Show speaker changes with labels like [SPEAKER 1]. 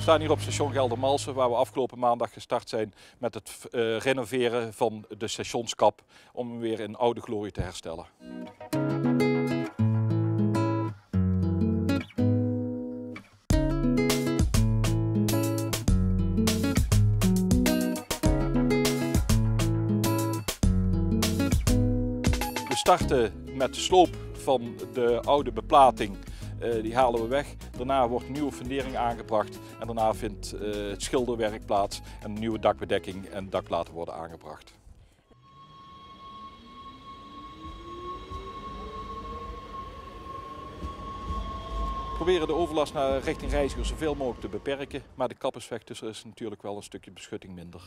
[SPEAKER 1] staan hier op station Geldermalsen, waar we afgelopen maandag gestart zijn met het uh, renoveren van de stationskap om hem weer in oude glorie te herstellen. We starten met de sloop van de oude beplating die halen we weg. Daarna wordt nieuwe fundering aangebracht en daarna vindt uh, het schilderwerk plaats en nieuwe dakbedekking en daklaten worden aangebracht. We proberen de overlast naar richting reizigers zoveel mogelijk te beperken, maar de kappersweg tussen is natuurlijk wel een stukje beschutting minder.